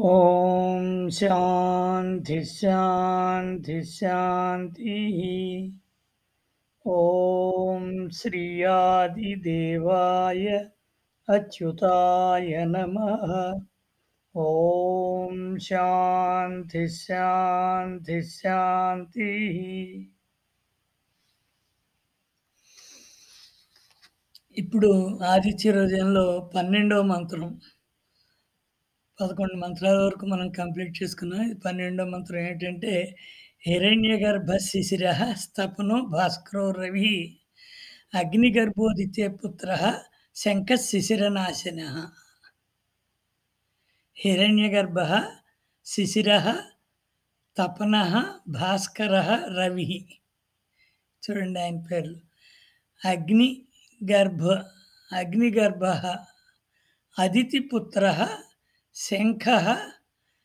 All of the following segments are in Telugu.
ఓం శాంతి శాంతి శాంతి. ఓం శ్రీయాదిదేవాయ అచ్యుతాయ నమ. ఓం శాంతి శాంతి శాంతి. ఇప్పుడు ఆదిత్య హృదయంలో పన్నెండవ మంత్రం. పదకొండు మంత్రాల వరకు మనం కంప్లీట్ చేసుకున్నాం. ఇది పన్నెండో మంత్రం ఏంటంటే హిరణ్య గర్భ శిశిర స్తపనో భాస్కరో రవి అగ్నిగర్భోదిత్య పుత్ర శంఖ శిశిరనాశన హిరణ్యగర్భ శిశిర తపన భాస్కర రవి. చూడండి ఆయన పేర్లు. అగ్ని గర్భ అగ్నిగర్భ అదితిపుత్ర శంఖ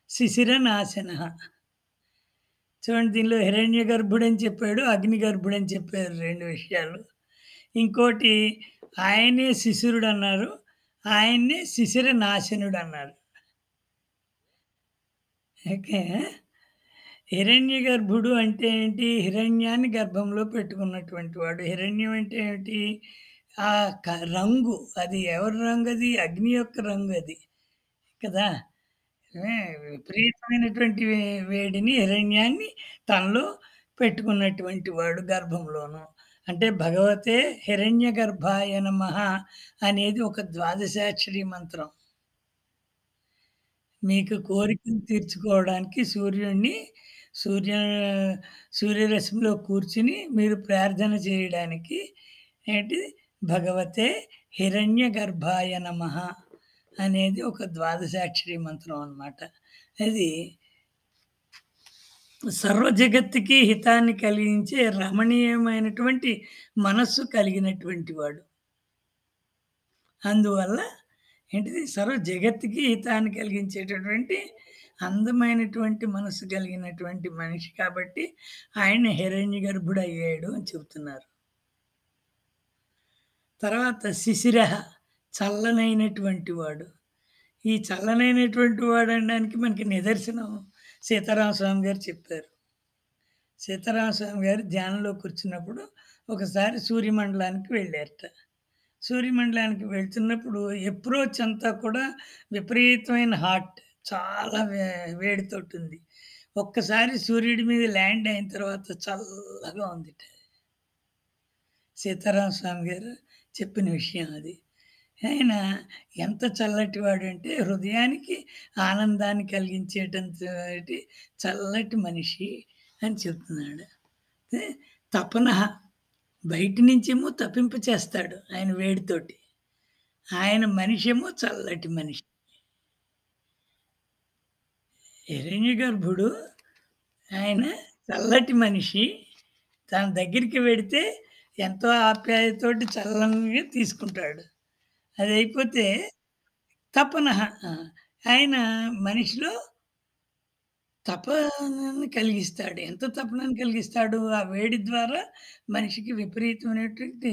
శిశిరనాశన. చూడండి దీనిలో హిరణ్య గర్భుడని చెప్పాడు అగ్ని గర్భుడని చెప్పారు రెండు విషయాలు. ఇంకోటి ఆయనే శిశురుడు అన్నారు ఆయన్నే శిశిర నాశనుడు అన్నారు ఓకే. హిరణ్య గర్భుడు అంటే ఏంటి? హిరణ్యాన్ని గర్భంలో పెట్టుకున్నటువంటి వాడు. హిరణ్యం అంటే ఏంటి? ఆ క- రంగు. అది ఎవరి రంగు అది అగ్ని యొక్క రంగు అది కదా? విపరీతమైనటువంటి వేడిని హిరణ్యాన్ని తనలో పెట్టుకున్నటువంటి వాడు గర్భంలోను. అంటే భగవతే హిరణ్య గర్భాయ నమ అనేది ఒక ద్వాదశాక్షరి మంత్రం. మీకు కోరికలు తీర్చుకోవడానికి సూర్యుడిని సూర్య సూర్యరశ్మిలో కూర్చుని మీరు ప్రార్థన చేయడానికి ఏంటి? భగవతే హిరణ్య గర్భాయ నమ అనేది ఒక ద్వాదశాక్షరి మంత్రం అన్నమాట. అది సర్వ జగత్తుకి హితాన్ని కలిగించే రమణీయమైనటువంటి మనస్సు కలిగినటువంటి వాడు. అందువల్ల ఏంటిది? సర్వ జగత్తుకి హితాన్ని కలిగించేటటువంటి అందమైనటువంటి మనసు కలిగినటువంటి మనిషి కాబట్టి ఆయన హిరణ్య గర్భుడు అయ్యాడు అని చెబుతున్నారు. తర్వాత శిశిర చల్లనైనటువంటి వాడు. ఈ చల్లనైనటువంటి వాడు అనడానికి మనకి నిదర్శనం సీతారామస్వామి గారు చెప్పారు. సీతారామస్వామి గారు ధ్యానంలో కూర్చున్నప్పుడు ఒకసారి సూర్యమండలానికి వెళ్ళారట. సూర్యమండలానికి వెళ్తున్నప్పుడు అప్రోచ్ అంతా కూడా విపరీతమైన హాట్ చాలా వే వేడితోటి ఉంది. ఒక్కసారి సూర్యుడి మీద ల్యాండ్ అయిన తర్వాత చల్లగా ఉంది సీతారామ స్వామి గారు చెప్పిన విషయం అది. ఆయన ఎంత చల్లటి వాడంటే అంటే హృదయానికి ఆనందాన్ని కలిగించేటంతటి చల్లటి మనిషి అని చెప్తున్నాడు. తపన బయట నుంచేమో తప్పింపు చేస్తాడు ఆయన వేడితోటి. ఆయన మనిషి ఏమో చల్లటి మనిషి. హిరణ్య గర్భుడు ఆయన చల్లటి మనిషి. తన దగ్గరికి వెడితే ఎంతో ఆప్యాయతోటి చల్లంగా తీసుకుంటాడు. అది అయిపోతే తపన ఆయన మనిషిలో తపనని కలిగిస్తాడు. ఎంత తపనని కలిగిస్తాడు? ఆ వేడి ద్వారా మనిషికి విపరీతమైనటువంటి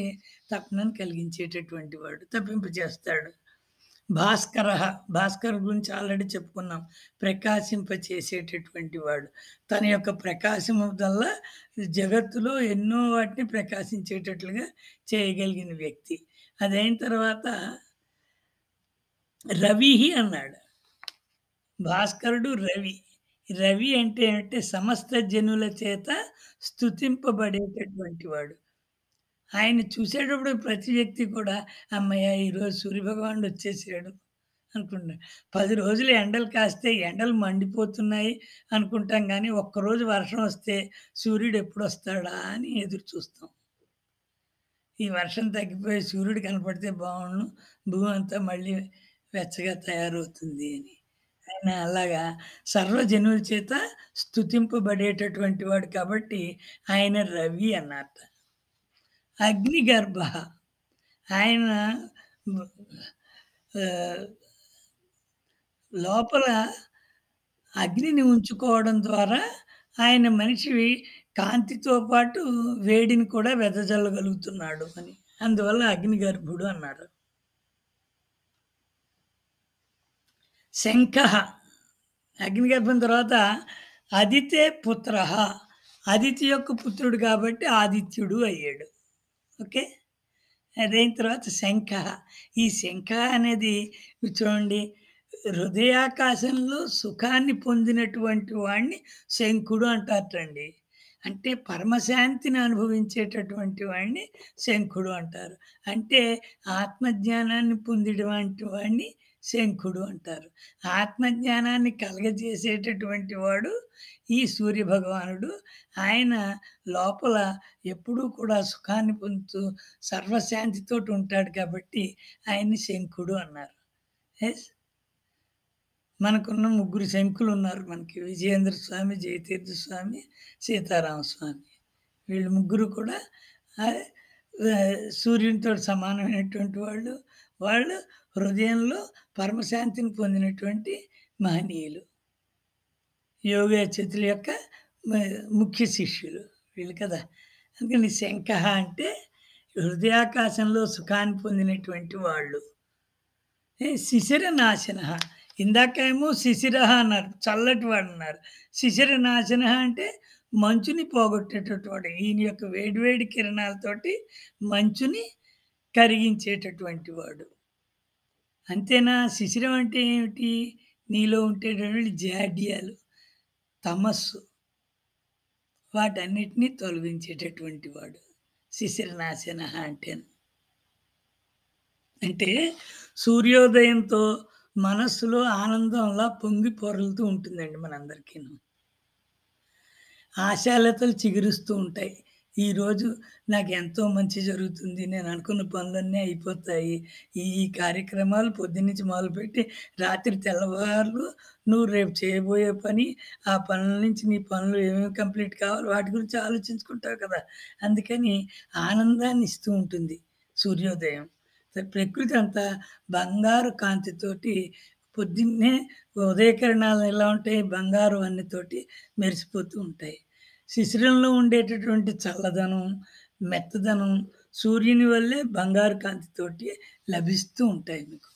తపనని కలిగించేటటువంటి వాడు తప్పింప చేస్తాడు భాస్కర భాస్కర్ గురించి ఆల్రెడీ చెప్పుకున్నాం. ప్రకాశింప చేసేటటువంటి వాడు. తన యొక్క ప్రకాశం వల్ల జగత్తులో ఎన్నో వాటిని ప్రకాశించేటట్లుగా చేయగలిగిన వ్యక్తి. అదైన తర్వాత రవి అన్నాడు. భాస్కరుడు రవి. రవి అంటే ఏమిటంటే సమస్త జనుల చేత స్థుతింపబడేటటువంటి వాడు. ఆయన చూసేటప్పుడు ప్రతి వ్యక్తి కూడా అమ్మయ్య ఈరోజు సూర్యభగవానుడు వచ్చేసాడు అనుకుంటాడు పది రోజులు ఎండలు కాస్తే ఎండలు మండిపోతున్నాయి అనుకుంటాం కానీ ఒక్కరోజు వర్షం వస్తే సూర్యుడు ఎప్పుడు వస్తాడా అని ఎదురు చూస్తాం. ఈ వర్షం తగ్గిపోయి సూర్యుడు కనపడితే బాగుండు. భూమి అంతా మళ్ళీ వెచ్చగా తయారవుతుంది అని. ఆయన అలాగా సర్వజనుల చేత స్తుతింపబడేటటువంటి వాడు కాబట్టి ఆయన రవి అన్నట అగ్ని గర్భ. ఆయన లోపల అగ్నిని ఉంచుకోవడం ద్వారా ఆయన మనిషి కాంతితో పాటు వేడిని కూడా వెదజల్లగలుగుతున్నాడు అని అందువల్ల అగ్ని గర్భుడు అన్నారు. 'శంఖః' అగ్నిగర్భం తర్వాత అదితే పుత్ర అదితి యొక్క పుత్రుడు కాబట్టి ఆదిత్యుడు అయ్యాడు. ఓకే. అదైన తర్వాత శంఖ ఈ శంఖ అనేది మీరు చూడండి హృదయాకాశంలో సుఖాన్ని పొందినటువంటి వాడిని శంఖుడు అంటారటండి. అంటే పరమశాంతిని అనుభవించేటటువంటి వాడిని శంఖుడు అంటారు. అంటే ఆత్మజ్ఞానాన్ని పొందినటువంటి వాడిని శంఖుడు అంటారు. ఆత్మజ్ఞానాన్ని కలగజేసేటటువంటి వాడు ఈ సూర్యభగవానుడు. ఆయన లోపల ఎప్పుడూ కూడా సుఖాన్ని పొందుతూ సర్వశాంతితోటి ఉంటాడు కాబట్టి ఆయన్ని శంఖుడు అన్నారు. ఎస్ మనకున్న ముగ్గురు శంఖులున్నారు మనకి. విజయేంద్ర స్వామి, జయతీర్థ స్వామి, సీతారామ స్వామి. వీళ్ళు ముగ్గురు కూడా సూర్యునితో సమానమైనటువంటి వాళ్ళు. వాళ్ళు హృదయంలో పరమశాంతిని పొందినటువంటి మహనీయులు. యోగాచ్యుతుల యొక్క ముఖ్య శిష్యులు వీళ్ళు కదా! అందుకని శంఖః అంటే హృదయాకాశంలో సుఖాన్ని పొందినటువంటి వాళ్ళు. శిశిర నాశన ఇందాకేమో శిశిరః అన్నారు. చల్లటి శిశిర నాశనహ అంటే మంచుని పోగొట్టేటటువంటి ఈయన యొక్క వేడివేడి కిరణాలతోటి మంచుని కరిగించేటటువంటి వాడు. అంతేనా? శిశిరం అంటే ఏమిటి? నీలో ఉండేటటువంటి జాడ్యాలు, తమస్సు. వాటన్నిటిని తొలగించేటటువంటి వాడు. శిశిరనాశనః అంటే అంటే సూర్యోదయంతో మనస్సులో ఆనందంలా పొంగి పొరలుతూ ఉంటుందండి మనందరికీ ఆశాలతలు చిగురిస్తూ ఉంటాయి. ఈరోజు నాకు ఎంతో మంచి జరుగుతుంది. నేను అనుకున్న పనులన్నీ అయిపోతాయి. ఈ కార్యక్రమాలు పొద్దున్నుంచి మొదలుపెట్టి రాత్రి తెల్లవారులు నువ్వు రేపు చేయబోయే పని, ఆ పనుల నుంచి నీ పనులు ఏమేమి కంప్లీట్ కావాలో వాటి గురించి ఆలోచించుకుంటావు కదా! అందుకని ఆనందాన్ని ఇస్తూ ఉంటుంది సూర్యోదయం. ప్రకృతి అంతా బంగారు కాంతితోటి పొద్దున్నే ఉదయకిరణాలు ఎలా ఉంటాయి? బంగారు అన్నితోటి మెరిసిపోతూ ఉంటాయి. శిశిరంలో ఉండేటటువంటి చల్లదనం, మెత్తదనం సూర్యుని వల్లే బంగారు కాంతితోటి లభిస్తూ ఉంటాయి మీకు.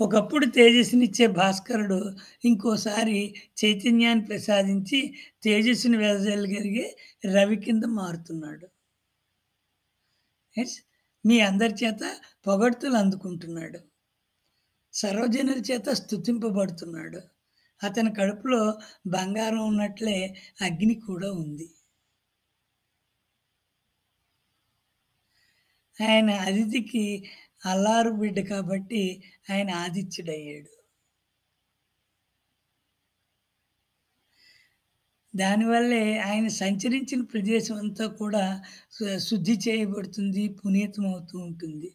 ఒకప్పుడు తేజస్సునిచ్చే భాస్కరుడు ఇంకోసారి చైతన్యాన్ని ప్రసాదించి తేజస్సుని వెదజల్లగలిగే రవి కింద మారుతున్నాడు. ఎస్ మీ అందరి చేత పొగడ్తలు అందుకుంటున్నాడు. సర్వజనుల చేత స్తుతింపబడుతున్నాడు. అతని కడుపులో బంగారం ఉన్నట్లే అగ్ని కూడా ఉంది. ఆయన అతిథికి అల్లారు బిడ్డ కాబట్టి ఆయన ఆదిత్యుడయ్యాడు. దానివల్లే ఆయన సంచరించిన ప్రదేశం అంతా కూడా శుద్ధి చేయబడుతుంది. పునీతమవుతూ ఉంటుంది.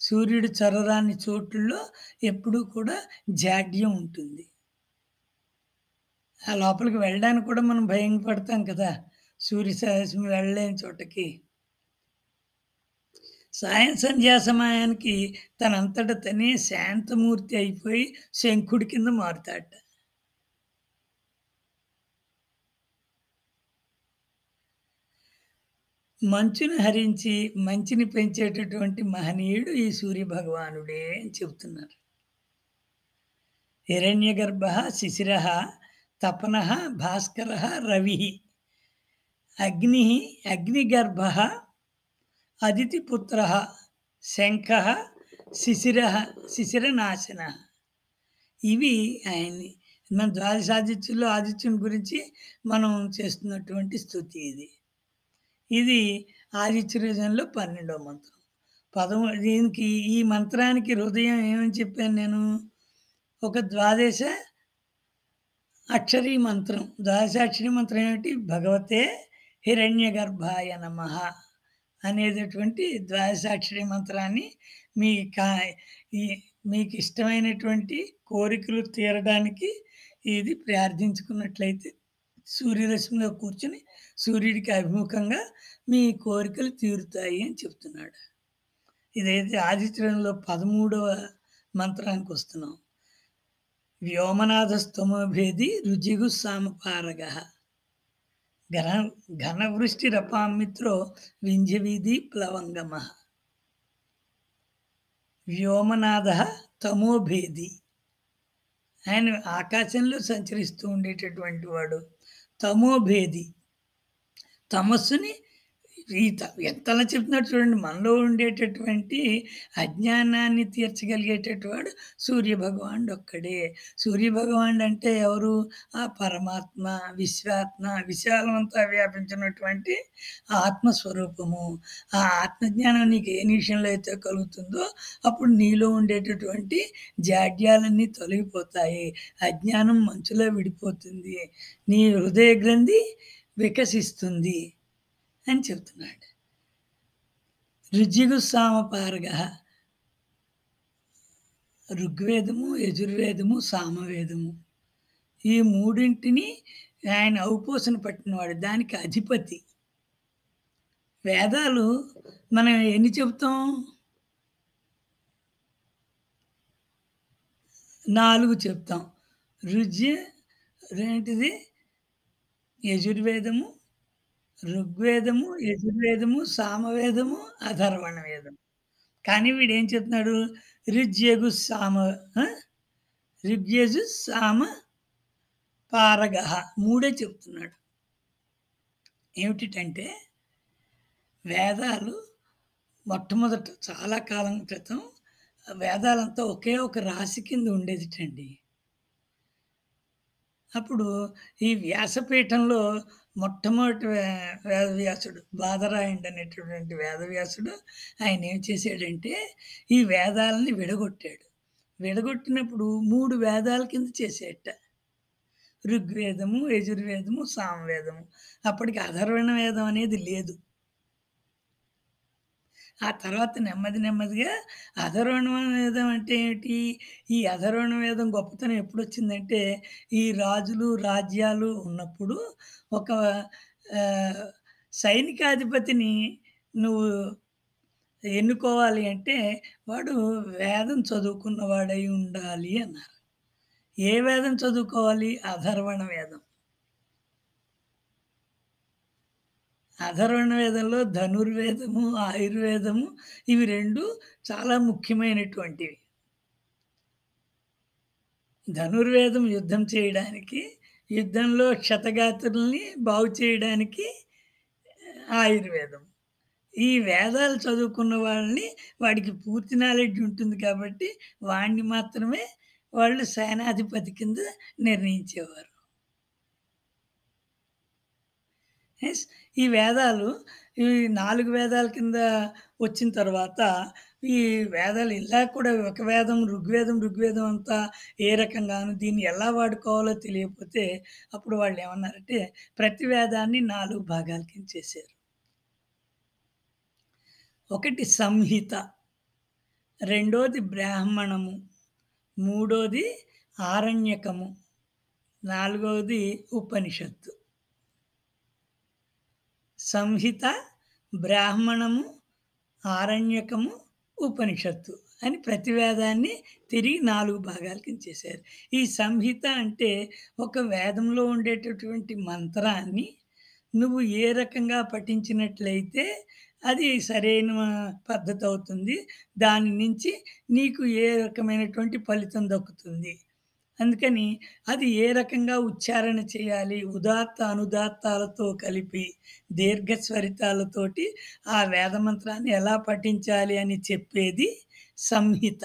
సూర్యుడు చొరరాని చోటుల్లో ఎప్పుడూ కూడా జాడ్యం ఉంటుంది. ఆ లోపలికి వెళ్ళడానికి కూడా మనం భయం పడతాం కదా! సూర్య వెళ్ళలేని చోటకి. సాయం సంధ్యా సమయానికి తనంతట తనే శాంతమూర్తి అయిపోయి శంఖుడి కింద మారుతాడట. మంచును హరించి మంచిని పెంచేటటువంటి మహనీయుడు ఈ సూర్యభగవానుడే అని చెబుతున్నారు. హిరణ్యగర్భ శిశిర తపన భాస్కరः రవి అగ్ని అగ్నిగర్భ అదితిపుత్ర శంఖ శిశిర శిశిరనాశన ఇవి ఆయన్ని మన ద్వాదశాదిత్యుల్లో ఆదిత్యుని గురించి మనం చేస్తున్నటువంటి స్థుతి ఇది. ఇది ఆదిత్య హృదయంలో 12వ మంత్రం. పదమూ దీనికి ఈ మంత్రానికి హృదయం ఏమని చెప్పాను నేను? ఒక ద్వాదశ అక్షరీ మంత్రం. ద్వాదశాక్షరి మంత్రం ఏమిటి? భగవతే హిరణ్య గర్భాయ నమ అనేటటువంటి ద్వాదశాక్షరీ మంత్రాన్ని మీ కా మీకు ఇష్టమైనటువంటి కోరికలు తీరడానికి ఇది ప్రార్థించుకున్నట్లయితే సూర్యరశ్మిలో కూర్చుని సూర్యుడికి అభిముఖంగా మీ కోరికలు తీరుతాయి అని చెప్తున్నాడు. ఇదైతే ఆదిత్యంలో 13వ మంత్రానికి వస్తున్నాం. వ్యోమనాథస్తమోభేది రుజిగు సామపారగః. ఘన ఘనవృష్టి రపామిత్రో వింధ్యవీధి ప్లవంగమః. వ్యోమనాథ తమోభేది. ఆయన ఆకాశంలో సంచరిస్తూ ఉండేటటువంటి వాడు. తమోభేది. తమస్సుని ఈ ఎంతలా చెప్తున్నాడు చూడండి. మనలో ఉండేటటువంటి అజ్ఞానాన్ని తీర్చగలిగేటటువంటి సూర్యభగవానుడు అంటే ఎవరు? ఆ పరమాత్మ, విశ్వాత్మ, విశాలమంతా వ్యాపించినటువంటి ఆత్మస్వరూపము. ఆ ఆత్మజ్ఞానం నీకు ఏ నిమిషంలో అయితే కలుగుతుందో, అప్పుడు నీలో ఉండేటటువంటి జాడ్యాలన్నీ తొలగిపోతాయి. అజ్ఞానం మంచులో విడిపోతుంది. నీ హృదయ గ్రంథి వికసిస్తుంది అని చెప్తున్నాడు. ఋజ్జిగుస్సామపారగః. ఋగ్వేదము, యజుర్వేదము, సామవేదము. ఈ మూడింటిని ఆయన ఔపోసన పట్టినవాడు. దానికి అధిపతి. వేదాలు మనం ఎన్ని చెప్తాం? నాలుగు చెప్తాం. రుజ్య ఏంటిది? యజుర్వేదము, ఋగ్వేదము, యజుర్వేదము, సామవేదము, అధర్వణ వేదం. కానీ వీడేం చెప్తున్నాడు? ఋగ్యగు సామ ఆ! ఋగ్యజు, సామ, పారగః మూడే చెప్తున్నాడు. ఏమిటంటే వేదాలు మొట్టమొదట చాలా కాలం క్రితం వేదాలంతా ఒకే ఒక రాశి కింద ఉండేదిటండి. అప్పుడు ఈ వ్యాసపీఠంలో మొట్టమొదటి వేదవ్యాసుడు బాధరాయుడు అనేటటువంటి వేదవ్యాసుడు ఆయన ఏం చేశాడంటే, ఈ వేదాలని విడగొట్టాడు. విడగొట్టినప్పుడు మూడు వేదాల కింద చేసేట. ఋగ్వేదము, యజుర్వేదము, సామవేదము. అప్పటికి అధర్వణ వేదం అనేది లేదు. ఆ తర్వాత నెమ్మది నెమ్మదిగా అధరోణ వేదం అంటే ఏమిటి? ఈ అధరోణ వేదం గొప్పతనం ఎప్పుడు వచ్చిందంటే ఈ రాజులు, రాజ్యాలు ఉన్నప్పుడు ఒక సైనికాధిపతిని నువ్వు ఎన్నుకోవాలి అంటే, వాడు వేదం చదువుకున్నవాడై ఉండాలి అన్నారు. ఏ వేదం చదువుకోవాలి? అధర్వణ వేదం. అథర్వణ వేదంలో ధనుర్వేదము, ఆయుర్వేదము ఇవి రెండు చాలా ముఖ్యమైనటువంటివి. ధనుర్వేదం యుద్ధం చేయడానికి, యుద్ధంలో క్షతగాత్రుల్ని బాగు చేయడానికి ఆయుర్వేదం. ఈ వేదాలు చదువుకున్న వాళ్ళని వాడికి పూర్తి నాలెడ్జ్ ఉంటుంది కాబట్టి, వాడిని మాత్రమే వాళ్ళు సేనాధిపతి కింద నిర్ణయించేవారు. ఈ వేదాలు ఈ నాలుగు వేదాల కింద వచ్చిన తర్వాత, ఈ వేదాలు ఇలా కూడా ఒక వేదం ఋగ్వేదం, ఋగ్వేదం అంతా ఏ రకంగాను దీన్ని ఎలా వాడుకోవాలో తెలియకపోతే, అప్పుడు వాళ్ళు ఏమన్నారంటే ప్రతి వేదాన్ని నాలుగు భాగాల కింద చేశారు. ఒకటి సంహిత, రెండోది బ్రాహ్మణము, మూడోది ఆరణ్యకము, నాలుగవది ఉపనిషత్తు. సంహిత, బ్రాహ్మణము, ఆరణ్యకము, ఉపనిషత్తు అని ప్రతివేదాన్ని తిరిగి నాలుగు భాగాల కింద చేశారు. ఈ సంహిత అంటే ఒక వేదంలో ఉండేటటువంటి మంత్రాన్ని నువ్వు ఏ రకంగా పఠించినట్లయితే అది సరైన పద్ధతి అవుతుంది. దాని నుంచి నీకు ఏ రకమైనటువంటి ఫలితం దక్కుతుంది. అందుకని అది ఏ రకంగా ఉచ్చారణ చేయాలి, ఉదాత్త, అనుదాత్తాలతో కలిపి దీర్ఘ స్వరితాలతోటి ఆ వేదమంత్రాన్ని ఎలా పఠించాలి అని చెప్పేది సంహిత.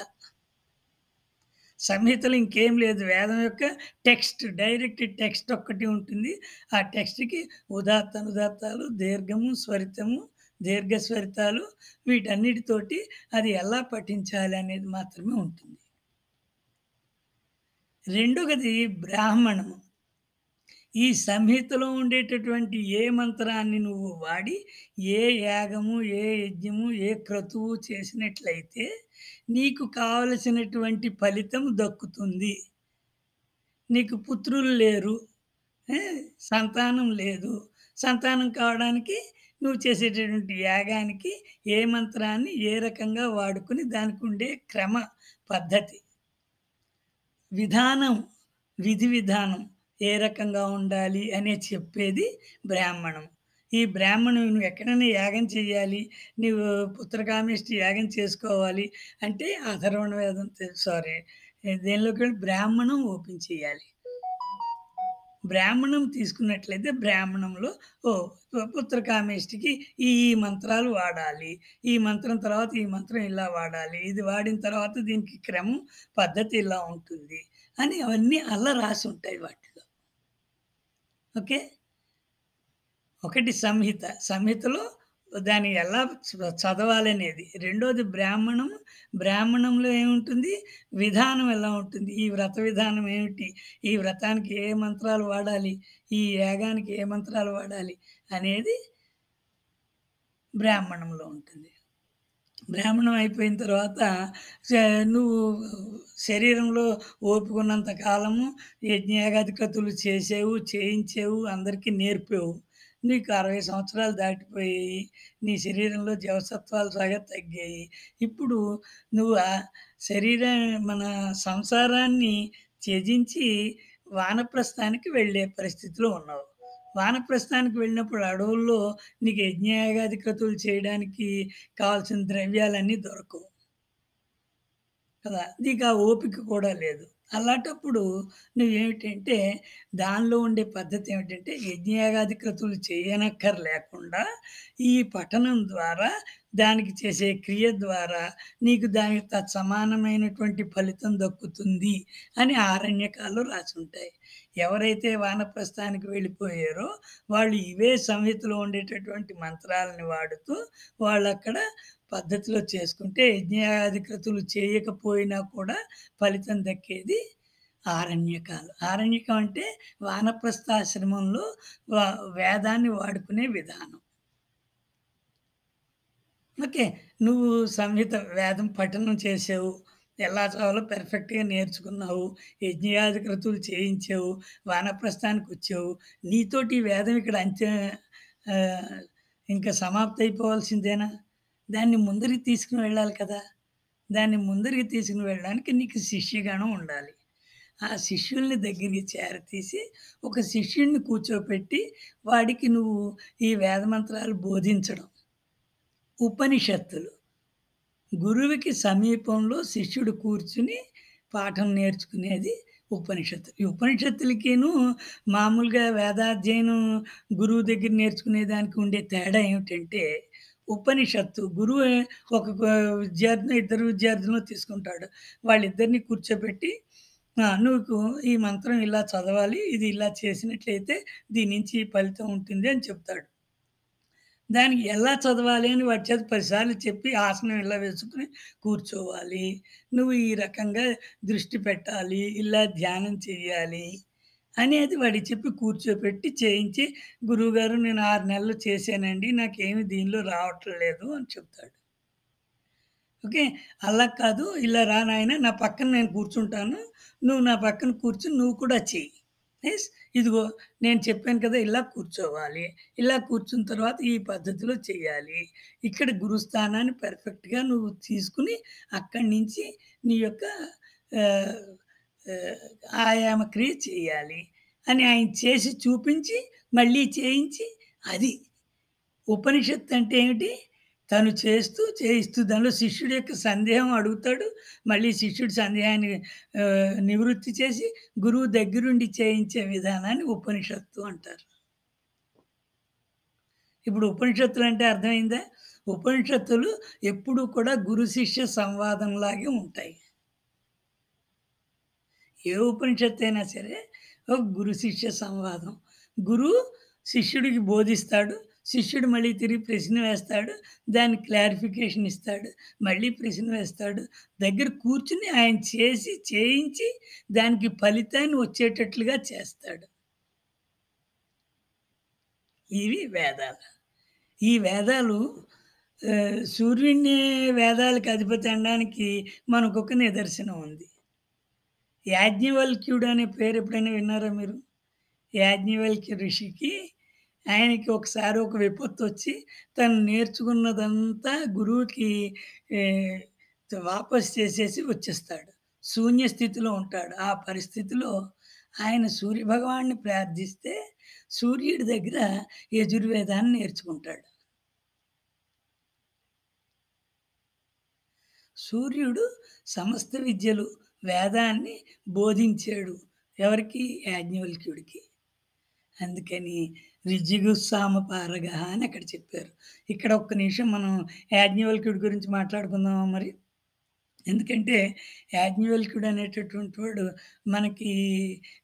సంహితలు ఇంకేం లేదు. వేదం యొక్క టెక్స్ట్ డైరెక్ట్ టెక్స్ట్ ఒక్కటి ఉంటుంది. ఆ టెక్స్ట్‌కి ఉదాత్త, అనుదాత్తాలు, దీర్ఘము, స్వరితము, దీర్ఘ స్వరితాలు వీటన్నిటితోటి అది ఎలా పఠించాలి అనేది మాత్రమే ఉంటుంది. రెండవది బ్రాహ్మణము. ఈ సంహితలో ఉండేటటువంటి ఏ మంత్రాన్ని నువ్వు వాడి, ఏ యాగము, ఏ యజ్ఞము, ఏ క్రతువు చేసినట్లయితే నీకు కావలసినటువంటి ఫలితం దక్కుతుంది. నీకు పుత్రులు లేరు. సంతానం లేదు. సంతానం కావడానికి నువ్వు చేసేటటువంటి యాగానికి ఏ మంత్రాన్ని ఏ రకంగా వాడుకుని దానికి ఉండే క్రమ పద్ధతి. విధానం, విధి విధానం ఏ రకంగా ఉండాలి అనే చెప్పేది బ్రాహ్మణం. ఈ బ్రాహ్మణం నువ్వు ఎక్కడైనా యాగం చేయాలి, నువ్వు పుత్రకామిష్టి యాగం చేసుకోవాలి అంటే అధర్వణ వేదం సారీ ఏ బ్రాహ్మణం ఓపెన్ చేయాలి. బ్రాహ్మణం తీసుకున్నట్లయితే బ్రాహ్మణంలో ఓ పుత్రకామేష్టికి ఈ ఈ మంత్రాలు వాడాలి. ఈ మంత్రం తర్వాత ఈ మంత్రం ఇలా వాడాలి. ఇది వాడిన తర్వాత దీనికి క్రమం, పద్ధతి ఇలా ఉంటుంది. అని అవన్నీ అలా రాసుంటాయి వాటిలో. ఓకే. ఒకటి సంహిత. సంహితలో దాన్ని ఎలా చ చదవాలనేది. రెండోది బ్రాహ్మణం. బ్రాహ్మణంలో ఏముంటుంది? విధానం ఎలా ఉంటుంది? ఈ వ్రత విధానం ఏమిటి? ఈ వ్రతానికి ఏ మంత్రాలు వాడాలి? ఈ యాగానికి ఏ మంత్రాలు వాడాలి? అనేది బ్రాహ్మణంలో ఉంటుంది. బ్రాహ్మణం అయిపోయిన తర్వాత నువ్వు శరీరంలో ఓపుకున్నంత కాలము యజ్ఞయాగాది క్రతువులు చేసేవు చేయించేవు అందరికీ నేర్పేవు నీకు 60 సంవత్సరాలు దాటిపోయాయి. నీ శరీరంలో జీవసత్వాలు సగం తగ్గాయి. ఇప్పుడు నువ్వు ఆ శరీర మన సంసారాన్ని త్యజించి వానప్రస్థానికి వెళ్ళే పరిస్థితిలో ఉన్నావు. వానప్రస్థానికి వెళ్ళినప్పుడు అడవుల్లో నీకు యజ్ఞయాగాది క్రతువులు చేయడానికి కావాల్సిన ద్రవ్యాలన్నీ దొరకవు. కదా! నీకు ఆ ఓపిక కూడా లేదు. అలాంటప్పుడు నువ్వేమిటంటే దానిలో ఉండే పద్ధతి ఏమిటంటే యజ్ఞయాగాది క్రతువులు చేయనక్కర్లేకుండా ఈ పఠనం ద్వారా దానికి చేసే క్రియ ద్వారా నీకు దానికి తత్సమానమైనటువంటి ఫలితం దక్కుతుంది అని ఆరణ్యకాల్లో రాసుంటాయి. ఎవరైతే వానప్రస్థానికి వెళ్ళిపోయారో వాళ్ళు ఇవే సంహితలో ఉండేటటువంటి మంత్రాలని వాడుతూ వాళ్ళక్కడ పద్ధతిలో చేసుకుంటే యజ్ఞాధికృతులు చేయకపోయినా కూడా ఫలితం దక్కేది ఆరణ్యకాలు. ఆరణ్యకం అంటే వానప్రస్థాశ్రమంలో వేదాన్ని వాడుకునే విధానం. ఓకే. నువ్వు సంహిత వేదం పఠనం చేసావు. ఎలా చదవాలో పెర్ఫెక్ట్గా నేర్చుకున్నావు. యజ్ఞయాధికృతులు చేయించావు వానప్రస్థానికి వచ్చావు నీతోటి వేదం ఇక్కడ అంతే ఇంకా సమాప్తి అయిపోవాల్సిందేనా? దాన్ని ముందరికి తీసుకుని వెళ్ళాలి కదా! దాన్ని ముందరికి తీసుకుని వెళ్ళడానికి నీకు శిష్యగణం ఉండాలి. ఆ శిష్యుల్ని దగ్గరికి చేరతీసి, ఒక శిష్యుడిని కూర్చోపెట్టి, వాడికి నువ్వు ఈ వేదమంత్రాలు బోధించడం. ఉపనిషత్తులు. గురువుకి సమీపంలో శిష్యుడు కూర్చుని పాఠం నేర్చుకునేది ఉపనిషత్తు. ఈ ఉపనిషత్తులకేను మామూలుగా వేదాధ్యయనం గురువు దగ్గర నేర్చుకునే దానికి ఉండే తేడా ఏమిటంటే, ఉపనిషత్తు గురువు ఒక విద్యార్థిని ఇద్దరు విద్యార్థులను తీసుకుంటాడు. వాళ్ళిద్దరిని కూర్చోబెట్టి "నువ్వు ఈ మంత్రం ఇలా చదవాలి. ఇది ఇలా చేసినట్లయితే దీని నుంచి ఫలితం ఉంటుంది" అని చెప్తాడు. దానికి ఎలా చదవాలి అని వాడి చేత పదిసార్లు చెప్పి ఆసనం ఇలా వేసుకొని కూర్చోవాలి. నువ్వు ఈ రకంగా దృష్టి పెట్టాలి. ఇలా ధ్యానం చేయాలి అనేది వాడి చెప్పి కూర్చోపెట్టి చేయించి, "గురువుగారు నేను ఆరు నెలలు చేశానండి. నాకేమి దీనిలో రావట్లేదు" అని చెప్తాడు. ఓకే. అలా కాదు. "ఇలా రా నాయనా నా పక్కన నేను కూర్చుంటాను. నువ్వు నా పక్కన కూర్చుని నువ్వు కూడా చెయ్యి. ఎస్ ఇదిగో నేను చెప్పాను కదా! ఇలా కూర్చోవాలి. ఇలా కూర్చున్న తర్వాత ఈ పద్ధతిలో చేయాలి. ఇక్కడ గురుస్థానాన్ని పర్ఫెక్ట్‌గా నువ్వు తీసుకొని అక్కడి నుంచి నీ యొక్క ఆయామ క్రియ చేయాలి" అని ఆయన చేసి చూపించి, మళ్ళీ చేయించి అది. ఉపనిషత్తు అంటే ఏమిటి? తను చేస్తూ, చేయిస్తూ దానిలో శిష్యుడి యొక్క సందేహం అడుగుతాడు. మళ్ళీ శిష్యుడి సందేహాన్ని నివృత్తి చేసి గురువు దగ్గరుండి చేయించే విధానాన్ని ఉపనిషత్తు అంటారు. ఇప్పుడు ఉపనిషత్తులు అంటే అర్థమైందా? ఉపనిషత్తులు ఎప్పుడూ కూడా గురు శిష్య సంవాదంలాగే ఉంటాయి. ఏ ఉపనిషత్తు అయినా సరే ఒక గురు శిష్య సంవాదం. గురువు శిష్యుడికి బోధిస్తాడు. శిష్యుడు మళ్ళీ తిరిగి ప్రశ్న వేస్తాడు. దాని క్లారిఫికేషన్ ఇస్తాడు. మళ్ళీ ప్రశ్న వేస్తాడు. దగ్గర కూర్చుని ఆయన చేసి, చేయించి దానికి ఫలితాన్ని వచ్చేటట్లుగా చేస్తాడు. ఇవి వేదాలు. ఈ వేదాలు సూర్యుడిని వేదాలకు అధిపతి అనడానికి మనకొక నిదర్శనం ఉంది. యాజ్ఞవల్క్యుడు అనే పేరు ఎప్పుడైనా విన్నారా మీరు? యాజ్ఞవల్క్య ఋషికి ఆయనకి ఒకసారి ఒక విపత్తు వచ్చి తను నేర్చుకున్నదంతా గురువుకి వాపస్ చేసేసి వచ్చేస్తాడు. శూన్య స్థితిలో ఉంటాడు. ఆ పరిస్థితిలో ఆయన సూర్యభగవానుడిని ప్రార్థిస్తే సూర్యుడి దగ్గర యజుర్వేదాన్ని నేర్చుకుంటాడు. సూర్యుడు సమస్త విద్యలు వేదాన్ని బోధించాడు. ఎవరికి? యాజ్ఞవల్క్యుడికి. అందుకని ఋజ్జిగుస్సామపారగః అని అక్కడ చెప్పారు. ఇక్కడ ఒక్క నిమిషం మనం యాజ్ఞవల్క్యుడి గురించి మాట్లాడుకుందామా మరి? ఎందుకంటే యాజ్ఞవల్క్యుడు అనేటటువంటి వాడు మనకి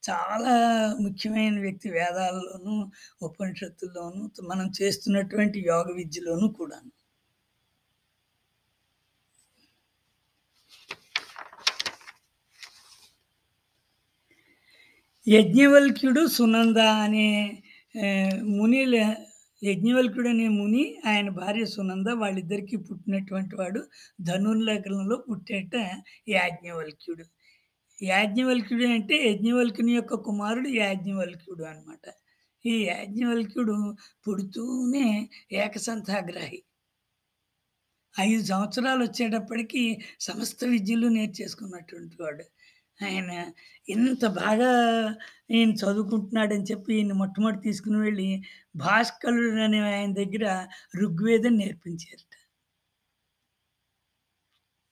చాలా ముఖ్యమైన వ్యక్తి వేదాల్లోనూ, ఉపనిషత్తుల్లోనూ, మనం చేస్తున్నటువంటి యోగ విద్యలోనూ కూడాను. యజ్ఞవల్క్యుడు, సునంద అనే ముని యజ్ఞవల్క్యుడు అనే ముని, ఆయన భార్య సునంద వాళ్ళిద్దరికీ పుట్టినటువంటి వాడు ధనుర్లగ్నంలో పుట్టేట యాజ్ఞవల్క్యుడు. యాజ్ఞవల్క్యుడు అంటే యజ్ఞవల్క్యుని యొక్క కుమారుడు యాజ్ఞవల్క్యుడు అనమాట. ఈ యాజ్ఞవల్క్యుడు పుడుతూనే ఏకసంతాగ్రహి ఐదు సంవత్సరాలు వచ్చేటప్పటికీ సమస్త విద్యలు నేర్చేసుకున్నటువంటి వాడు. ఆయన ఇంత బాగా ఈయన చదువుకుంటున్నాడని చెప్పి ఈయన మొట్టమొదటి తీసుకుని వెళ్ళి భాస్కరుడు అనే ఆయన దగ్గర ఋగ్వేదం నేర్పించారట.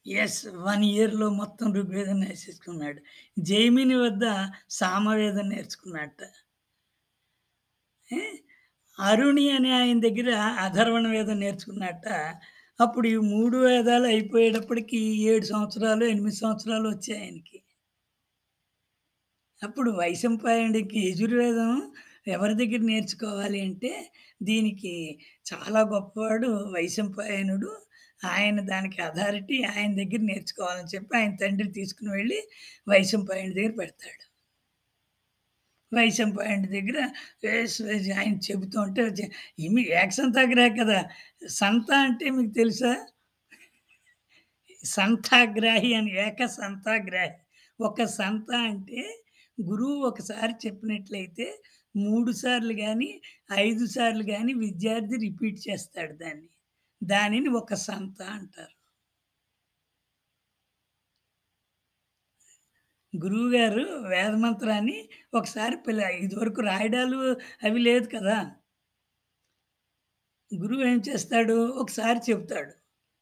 ఎస్ వన్ ఇయర్‌లో మొత్తం ఋగ్వేదం నేర్చేసుకున్నాడు. జైమిని వద్ద సామవేదం నేర్చుకున్నాడట. Eh? అరుణి అనే ఆయన దగ్గర అధర్వణ వేదం నేర్చుకున్నట్ట అప్పుడు ఈ మూడు వేదాలు అయిపోయేటప్పటికి ఏడు సంవత్సరాలు ఎనిమిది సంవత్సరాలు వచ్చాయి ఆయనకి. అప్పుడు వైశంపాయనుడికి యజుర్వేదం ఎవరి దగ్గర నేర్చుకోవాలి అంటే, దీనికి చాలా గొప్పవాడు వైశంపాయనుడు. ఆయన దానికి అథారిటీ ఆయన దగ్గర నేర్చుకోవాలని చెప్పి ఆయన తండ్రి తీసుకుని వెళ్ళి వైశంపాయనుడి దగ్గర పెడతాడు. వైశంపాయనుడి దగ్గర ఆయన చెబుతూ ఉంటే జ ఇమి కదా! సంత అంటే మీకు తెలుసా? సంతాగ్రాహి అని ఏక సంతాగ్రాహి ఒక సంత అంటే గురువు ఒకసారి చెప్పినట్లయితే మూడు సార్లు కానీ ఐదు సార్లు కానీ విద్యార్థి రిపీట్ చేస్తాడు దాన్ని. దానిని ఒక సంత అంటారు. గురువుగారు వేదమంత్రాన్ని ఒకసారి పిల్ల ఇదివరకు రాయడాలు అవి లేదు కదా! గురువు ఏం చేస్తాడు? ఒకసారి చెప్తాడు.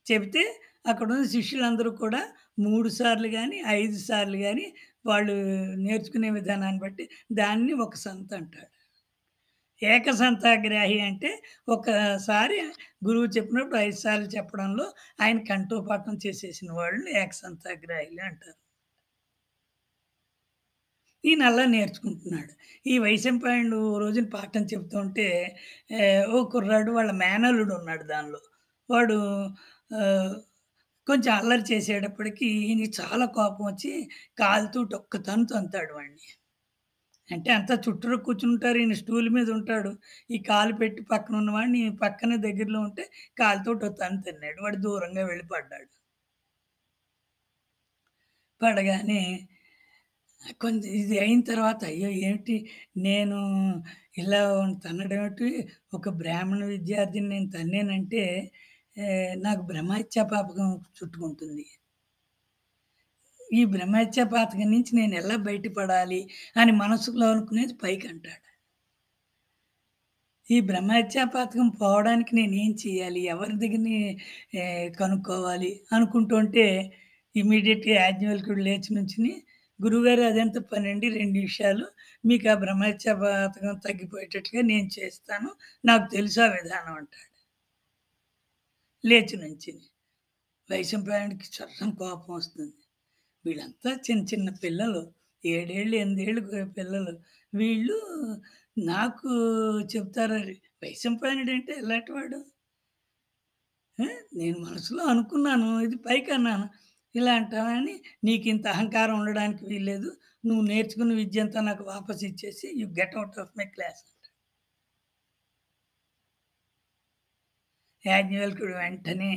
చెబితే అక్కడున్న శిష్యులందరూ కూడా మూడు సార్లు కానీ ఐదు సార్లు కానీ వాళ్ళు నేర్చుకునే విధానాన్ని బట్టి దాన్ని ఒక సంత అంటాడు. ఏకసంతాగ్రాహి అంటే ఒకసారి గురువు చెప్పినప్పుడు ఐదు సార్లు చెప్పడంలో ఆయన కంఠోపాఠం చేసేసిన వాళ్ళని ఏకసంతాగ్రాహిలు అంటారు. ఈయన అలా నేర్చుకుంటున్నాడు. ఈ వైశంపాయుడు ఓ రోజున పాఠం చెప్తుంటే ఓ కుర్రాడు వాళ్ళ మేనల్లుడు ఉన్నాడు దానిలో. వాడు కొంచెం అల్లరి చేసేటప్పటికి ఈయనకి చాలా కోపం వచ్చి కాలుతోటి ఒక్క తన్ను తంతాడు వాడిని. అంటే అంతా చుట్టూరు కూర్చుంటారు. ఈయన స్టూల్ మీద ఉంటాడు. ఈ కాలు పెట్టి పక్కన ఉన్నవాడిని పక్కనే దగ్గరలో ఉంటే కాలుతోటి ఓ తిన్నాడు తన్నాడు. వాడు దూరంగా వెళ్ళి పడ్డాడు. పడగానే కొంచెం ఇది అయిన తర్వాత అయ్యో! ఏమిటి నేను ఇలా తన్నడం ఏమిటి? ఒక బ్రాహ్మణ విద్యార్థిని నేను తన్నానంటే నాకు బ్రహ్మహత్యా పాపకం చుట్టుకుంటుంది. ఈ బ్రహ్మహత్యా పాతకం నుంచి నేను ఎలా బయటపడాలి అని మనసులో అనుకునేది పైకి అంటాడు ఈ బ్రహ్మహత్యా పాతకం పోవడానికి ఏం చేయాలి? ఎవరి దగ్గరని కనుక్కోవాలి అనుకుంటుంటే ఇమీడియట్గా యాజ్ఞవల్క్యుడు లేచి నుంచుని గురువుగారు అదెంత పనండి రెండు నిమిషాలు. మీకు ఆ బ్రహ్మహత్యా పాతకం తగ్గిపోయేటట్టుగా నేను చేస్తాను. నాకు తెలుసు ఆ విధానం అంటాడు. లేచి నుంచి వైశంపాయనుడికి చట్టం కోపం వస్తుంది. వీళ్ళంతా చిన్న చిన్న పిల్లలు. ఏడేళ్ళు ఎనిమిదేళ్ళు పిల్లలు. వీళ్ళు నాకు చెప్తారు వైశంపాయనుడు అంటే ఎలాంటివాడు? వాడు నేను మనసులో అనుకున్నాను. ఇది పైకన్నాను. ఇలా అంటావని అని ఇంత అహంకారం ఉండడానికి వీల్లేదు. నువ్వు నేర్చుకున్న విద్యంతా నాకు వాపస్ ఇచ్చేసి you get out of my class యాజ్ఞవల్కుడు వెంటనే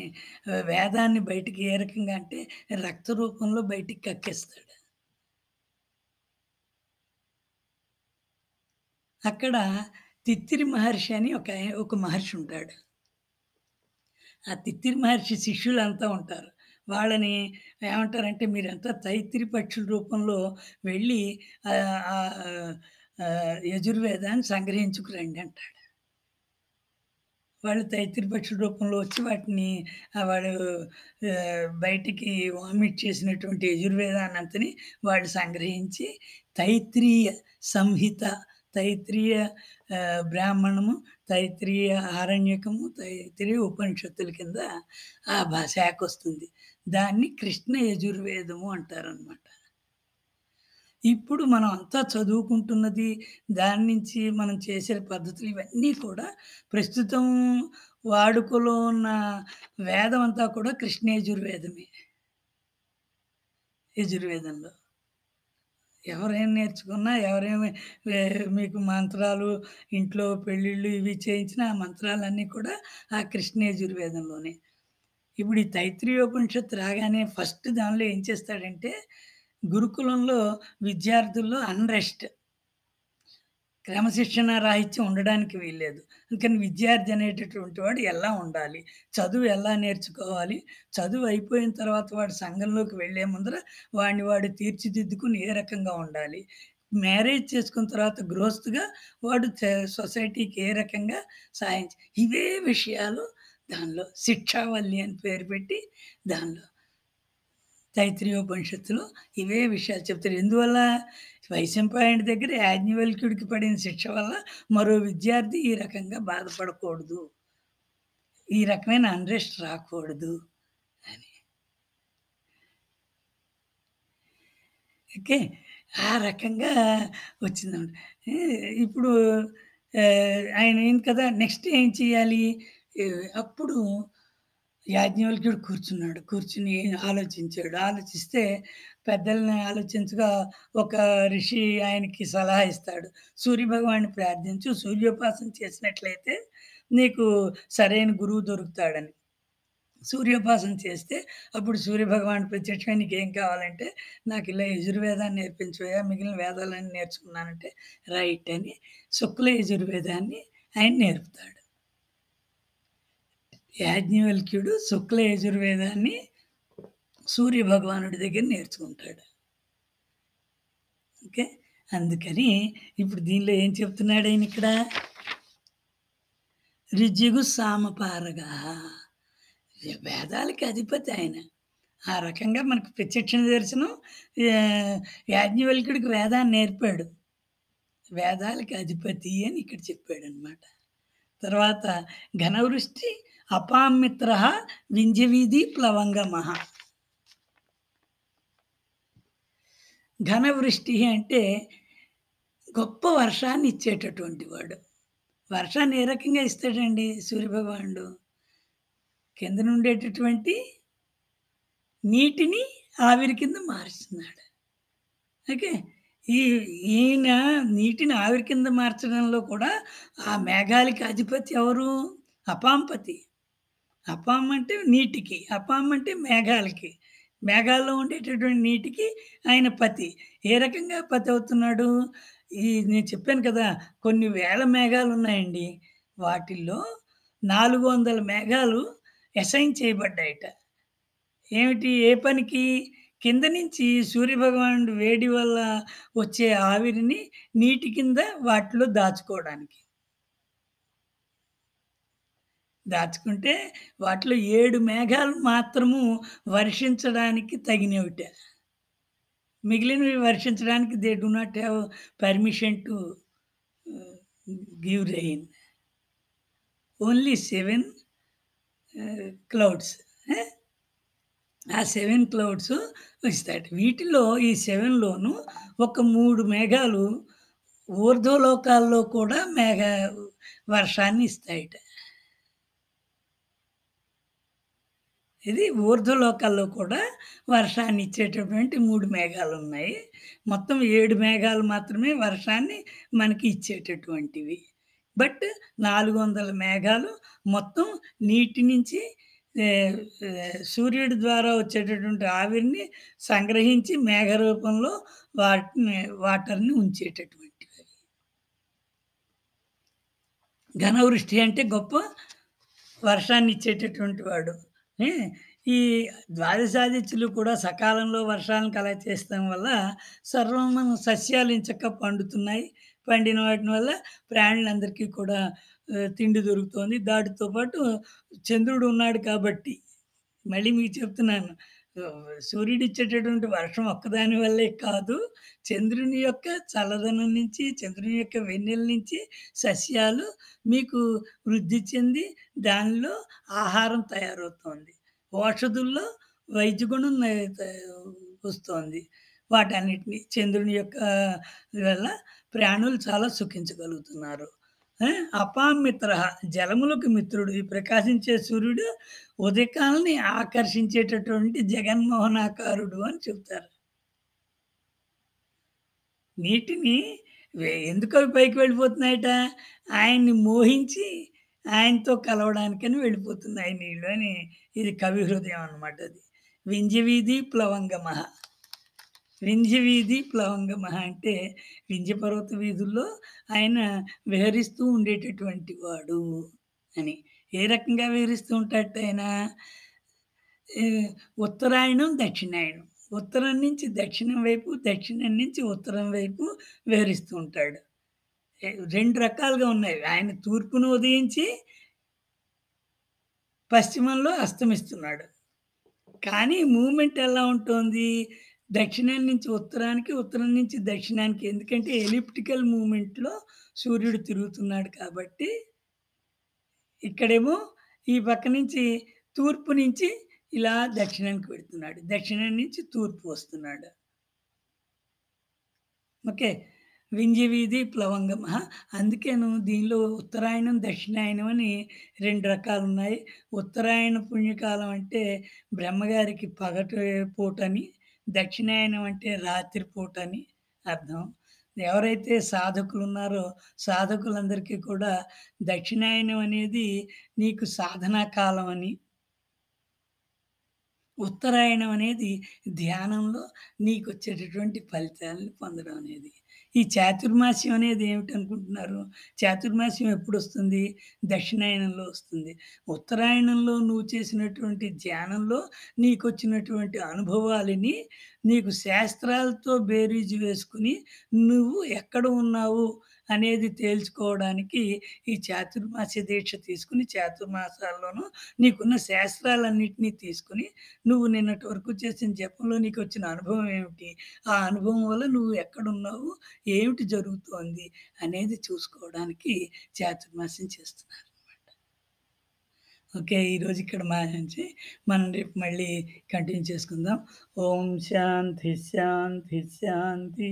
వేదాన్ని బయటికి ఏ రకంగా అంటే రక్త రూపంలో బయటికి కక్కేస్తాడు. అక్కడ తిత్తిరి మహర్షి అని ఒక ఒక మహర్షి ఉంటాడు. ఆ తిత్తిరి మహర్షి శిష్యులంతా ఉంటారు. వాళ్ళని ఏమంటారంటే మీరంతా తైత్తిరి పక్షుల రూపంలో వెళ్ళి యజుర్వేదాన్ని సంగ్రహించుకురండి అంటాడు. వాళ్ళు తైత్తిరి పక్షుల రూపంలో వచ్చి వాటిని వాడు బయటికి వామిట్ చేసినటువంటి యజుర్వేదాన్నంతని వాళ్ళు సంగ్రహించి తైత్రీయ సంహిత, తైత్రీయ బ్రాహ్మణము, తైత్రీయ ఆరణ్యకము, తైత్రీయ ఉపనిషత్తుల కింద ఆ భా శాఖొస్తుంది. దాన్ని కృష్ణ యజుర్వేదము అంటారనమాట. ఇప్పుడు మనం అంతా చదువుకుంటున్నది, దాని నుంచి మనం చేసే పద్ధతులు ఇవన్నీ కూడా ప్రస్తుతం వాడుకలో ఉన్న వేదం అంతా కూడా కృష్ణ యజుర్వేదమే. యజుర్వేదంలో. ఎవరేం నేర్చుకున్నా, ఎవరేమి మీకు మంత్రాలు ఇంట్లో పెళ్ళిళ్ళు ఇవి చేయించిన ఆ మంత్రాలన్నీ కూడా ఆ కృష్ణ యజుర్వేదంలోనే. ఇప్పుడు ఈ తైత్రీయోపనిషత్తు రాగానే ఫస్ట్ దానిలో ఏం చేస్తాడంటే, గురుకులంలో విద్యార్థుల్లో అన్‌రెస్ట్. క్రమశిక్షణ రాహిత్యం ఉండడానికి వీల్లేదు. అందుకని విద్యార్థి అనేటటువంటి వాడు ఎలా ఉండాలి? చదువు ఎలా నేర్చుకోవాలి? చదువు అయిపోయిన తర్వాత వాడు సంఘంలోకి వెళ్ళే ముందర వాడిని వాడు తీర్చిదిద్దుకుని ఏ రకంగా ఉండాలి? మ్యారేజ్ చేసుకున్న తర్వాత గ్రోస్త్గా వాడు చ సొసైటీకి ఏ రకంగా సాయం ఇవే విషయాలు దానిలో శిక్షావల్లి అని పేరు పెట్టి దానిలో తైత్రీయోపనిషత్తులో ఇవే విషయాలు చెప్తారు. ఎందువల్ల? వైశంపాయనుడి దగ్గర యాజ్ఞవల్క్యుడికి పడిన శిక్ష వల్ల మరో విద్యార్థి ఈ రకంగా బాధపడకూడదు. ఈ రకమైన అన్‌రెస్ట్ రాకూడదు అని. ఓకే. ఆ రకంగా వచ్చిందన్నమాట ఇప్పుడు ఆయన ఏం కదా! నెక్స్ట్ ఏం చేయాలి? అప్పుడు యాజ్ఞవల్క్యుడు కూర్చున్నాడు. కూర్చుని ఆలోచించాడు. ఆలోచిస్తే పెద్దల్ని ఆలోచించగా ఒక ఋషి ఆయనకి సలహా ఇస్తాడు. సూర్యభగవానుడిని ప్రార్థించు. సూర్యోపాసన చేసినట్లయితే నీకు సరైన గురువు దొరుకుతాడని. సూర్యోపాసన చేస్తే అప్పుడు సూర్యభగవానుడు ప్రత్యక్షమై ఏం కావాలంటే, నాకు ఇలా యజుర్వేదాన్ని నేర్పించవయ్యా! మిగిలిన వేదాలన్నీ నేర్చుకున్నానంటే, రైట్ అని శుక్ల యజుర్వేదాన్ని ఆయన నేర్పుతాడు. యాజ్ఞవల్క్యుడు శుక్ల యజుర్వేదాన్ని సూర్యభగవానుడి దగ్గర నేర్చుకుంటాడు. ఓకే. అందుకని ఇప్పుడు దీనిలో ఏం చెప్తున్నాడు ఆయనిక్కడ? ఋజ్యగు సామపారగా వేదాలకి అధిపతి ఆయన. ఆ రకంగా మనకు ప్రత్యక్ష దర్శనం యాజ్ఞవల్కుడికి యాజ్ఞవల్క్యుడికి వేదాన్ని నేర్పాడు. వేదాలకి అధిపతి అని ఇక్కడ చెప్పాడనమాట. తర్వాత ఘనవృష్టి అపామిత్ర వింజవీధి ప్లవంగమః. ఘనవృష్టి అంటే గొప్ప వర్షాన్ని ఇచ్చేటటువంటి వాడు. వర్షాన్ని ఏ రకంగా ఇస్తాడండి సూర్యభగవానుడు? కింద నుండేటటువంటి నీటిని ఆవిరి కింద మారుస్తున్నాడు. ఓకే. ఈ ఈయన నీటిని ఆవిరి కింద మార్చడంలో కూడా ఆ మేఘాలకి అధిపతి ఎవరు? అపాంపతి. అపాం అంటే నీటికి, అపాం అంటే మేఘాలకి. మేఘాల్లో ఉండేటటువంటి నీటికి ఆయన పతి. ఏ రకంగా పతి అవుతున్నాడు? ఈ నేను చెప్పాను కదా! కొన్ని వేల మేఘాలు ఉన్నాయండి వాటిల్లో 400 మేఘాలు అసైన్ చేయబడ్డాయట. ఏమిటి? ఏ పనికి? కింద నుంచి సూర్యభగవానుడు వేడి వల్ల వచ్చే ఆవిరిని నీటి కింద వాటిలో దాచుకోవడానికి. దాచుకుంటే వాటిలో ఏడు మేఘాలు మాత్రము వర్షించడానికి తగినవిట. మిగిలినవి వర్షించడానికి they do not have permission to uh, give rain. Only seven clouds. Ah! Seven clouds వస్తాయి వీటిలో ఈ సెవెన్లోను ఒక మూడు మేఘాలు ఊర్ధ్వలోకాల్లో కూడా మేఘ వర్షాన్ని ఇస్తాయట. ఇది ఊర్ధ్వలోకాల్లో కూడా వర్షాన్ని ఇచ్చేటటువంటి 3 మేఘాలున్నాయి. మొత్తం ఏడు మేఘాలు మాత్రమే వర్షాన్ని మనకి ఇచ్చేటటువంటివి. బట్ 400 మేఘాలు మొత్తం నీటి నుంచి సూర్యుడి ద్వారా వచ్చేటటువంటి ఆవిరిని సంగ్రహించి మేఘ రూపంలో వాటిని వాటర్‌ని ఉంచేటటువంటివి. ఘనవృష్టి అంటే గొప్ప వర్షాన్ని ఇచ్చేటటువంటి వాడు. ఏ ఈ ద్వాదశాదిత్యులు కూడా సకాలంలో వర్షాలను కలగచేయడం వల్ల సర్వం సస్యాలు ఇంచక్క పండుతున్నాయి. పండిన వాటిని వల్ల ప్రాణులందరికీ కూడా తిండి దొరుకుతోంది. దాటితో పాటు చంద్రుడు ఉన్నాడు కాబట్టి మళ్ళీ మీకు చెప్తున్నాను. సూర్యుడిచ్చేటటువంటి వర్షం ఒక్కదాని వల్లే కాదు. చంద్రుని యొక్క చల్లదనం నుంచి, చంద్రుని యొక్క వెన్నెల నుంచి సస్యాలు మీకు వృద్ధి చెంది దానిలో ఆహారం తయారవుతోంది. ఔషధుల్లో వైద్య గుణం వస్తోంది. వాటన్నిటిని చంద్రుని యొక్క వల్ల ప్రాణులు చాలా సుఖించగలుగుతున్నారు. అపామిత్ర జలములకు మిత్రుడు. ఈ ప్రకాశించే సూర్యుడు ఉదయకాలని ఆకర్షించేటటువంటి జగన్మోహనాకారుడు అని చెప్తారు. నీటిని ఎందుకు అవి పైకి వెళ్ళిపోతున్నాయట? ఆయన్ని మోహించి ఆయనతో కలవడానికని వెళ్ళిపోతున్నాయి నీళ్ళు అని ఇది కవి హృదయం అనమాట అది. వింధ్యవీధి ప్లవంగమః. వింధ్యవీధి అంటే వింధ్య పర్వత వీధుల్లో ఆయన విహరిస్తూ ఉండేటటువంటి వాడు అని. ఏ రకంగా విహరిస్తూ ఉంటాడు ఆయన? ఉత్తరాయణం, దక్షిణాయనం. ఉత్తరం నుంచి దక్షిణం వైపు, దక్షిణం నుంచి ఉత్తరం వైపు విహరిస్తూ ఉంటాడు. రెండు రకాలుగా ఉన్నాయి. ఆయన తూర్పును ఉదయించి పశ్చిమంలో అస్తమిస్తున్నాడు. కానీ మూమెంట్ ఎలా ఉంటుంది దక్షిణం నుంచి ఉత్తరానికి, ఉత్తరం నుంచి దక్షిణానికి. ఎందుకంటే ఎలిప్టికల్ మూమెంట్లో సూర్యుడు తిరుగుతున్నాడు కాబట్టి ఇక్కడేమో ఈ పక్క నుంచి తూర్పు నుంచి ఇలా దక్షిణానికి వెళ్తున్నాడు. దక్షిణం నుంచి తూర్పు వస్తున్నాడు. ఓకే. వింధ్యవీధి ప్లవంగమ అందుకేను దీనిలో ఉత్తరాయణం, దక్షిణాయనం అని రెండు రకాలు ఉన్నాయి ఉత్తరాయణ పుణ్యకాలం అంటే బ్రహ్మగారికి పగటి పూటని, దక్షిణాయనం అంటే రాత్రిపూట అని అర్థం. ఎవరైతే సాధకులు ఉన్నారో సాధకులందరికీ కూడా దక్షిణాయనం అనేది నీకు సాధనా కాలం అని ఉత్తరాయణం అనేది ధ్యానంలో నీకు వచ్చేటటువంటి ఫలితాలను పొందడం అనేది. ఈ చాతుర్మాస్యం అనేది ఏమిటనుకుంటున్నారు? చాతుర్మాస్యం ఎప్పుడొస్తుంది? దక్షిణాయనంలో వస్తుంది. ఉత్తరాయణంలో నువ్వు చేసినటువంటి ధ్యానంలో నీకొచ్చినటువంటి అనుభవాలని నీకు శాస్త్రాలతో బేరీజు వేసుకుని నువ్వు ఎక్కడ ఉన్నావు అనేది తేల్చుకోవడానికి ఈ చాతుర్మాస్య దీక్ష తీసుకుని చాతుర్మాసాల్లోనూ నీకున్న శాస్త్రాలన్నింటినీ తీసుకొని నువ్వు నిన్నటి వరకు చేసిన జపంలో నీకు వచ్చిన అనుభవం ఏమిటి? ఆ అనుభవం వల్ల నువ్వు ఎక్కడున్నావు? ఏమిటి జరుగుతోంది? అనేది చూసుకోవడానికి చాతుర్మాస్యం చేస్తున్నారు ఓకే. ఈరోజు ఇక్కడ మానించి మనం రేపు మళ్ళీ కంటిన్యూ చేసుకుందాం. ఓం శాంతి శాంతి శాంతి.